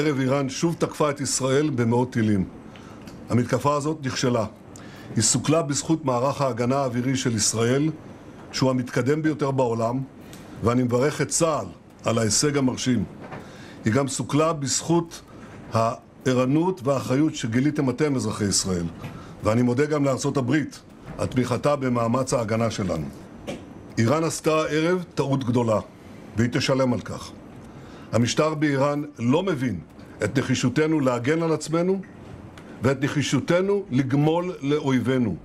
הערב איראן שוב תקפה את ישראל במאות טילים. המתקפה הזאת נכשלה. היא סוכלה בזכות מערך ההגנה האווירי של ישראל, שהוא המתקדם ביותר בעולם, ואני מברך את צה"ל על ההישג המרשים. היא גם סוכלה בזכות הערנות והאחריות שגיליתם אתם, אזרחי ישראל. ואני מודה גם לארצות הברית על תמיכתה במאמץ ההגנה שלנו. איראן עשתה הערב טעות גדולה, והיא תשלם על כך. המשטר באיראן לא מבין את נחישותנו להגן על עצמנו ואת נחישותנו לגמול לאויבינו.